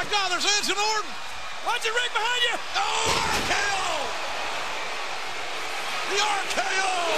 my God, there's Edson Orton. Watch it, Rick, behind you. Oh, RKO. The RKO.